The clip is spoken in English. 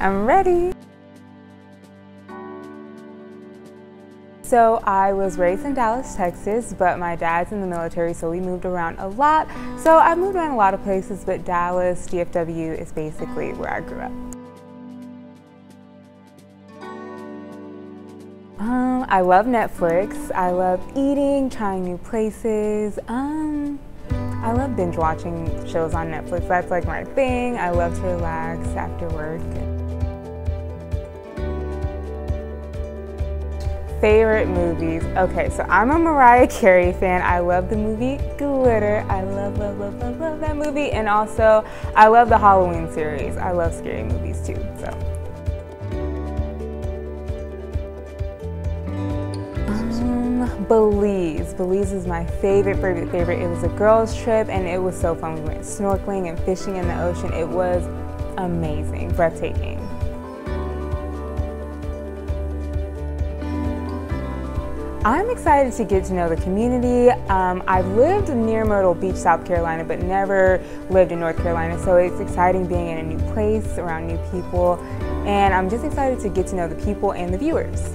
I'm ready. So I was raised in Dallas, Texas, but my dad's in the military, so we moved around a lot. So I've moved around a lot of places, but Dallas, DFW is basically where I grew up. Um, I love Netflix. I love eating, trying new places. Um, I love binge watching shows on Netflix. That's like my thing. I love to relax after work. Favorite movies. Okay, so I'm a Mariah Carey fan. I love the movie Glitter. I love, love, love, love, love that movie. And also, I love the Halloween series. I love scary movies too, so. Um, Belize. Belize is my favorite, favorite, favorite. It was a girls' trip and it was so fun. We went snorkeling and fishing in the ocean. It was amazing, breathtaking. I'm excited to get to know the community. Um, I've lived near Myrtle Beach, South Carolina, but never lived in North Carolina, so it's exciting being in a new place, around new people, and I'm just excited to get to know the people and the viewers.